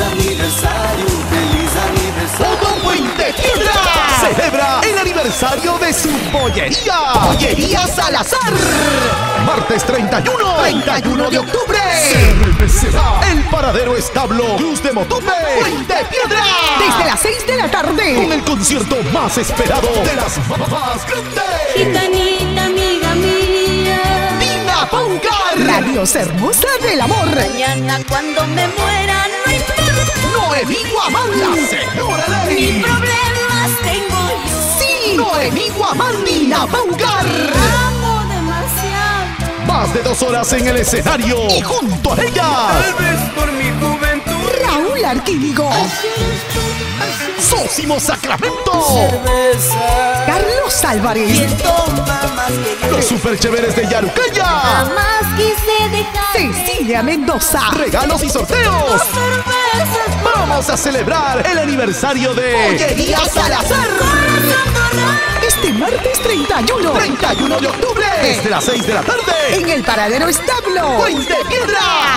Feliz aniversario, feliz aniversario. Todo Puente Piedra celebra el aniversario de su bollería. Bollería Salazar. Martes 31, 31 de octubre. El paradero establo Cruz de Motupe. Puente Piedra. Desde las 6 de la tarde. Con el concierto más esperado de las más grandes. Diosa hermosa del amor. Mañana cuando me muera, no importa. Noemí Guamán. La señora Ni Ley. problemas tengo yo. Sí. Noemí Guamán. Dina Paucar. Amo demasiado. Más de dos horas en el escenario y junto a ella, Tal vez por mi juventud. Raúl Arquínigo. Sósimo Sacramento, Cerveza. Carlos Álvarez. ¿Quién toma más que yo? los super chéveres de Yarucaya, dejar. Cecilia Mendoza. regalos y sorteos. Vamos a celebrar el aniversario de Bollería Salazar. Este martes 31. 31 de octubre, desde las 6 de la tarde, En el paradero establo. Puente Piedra.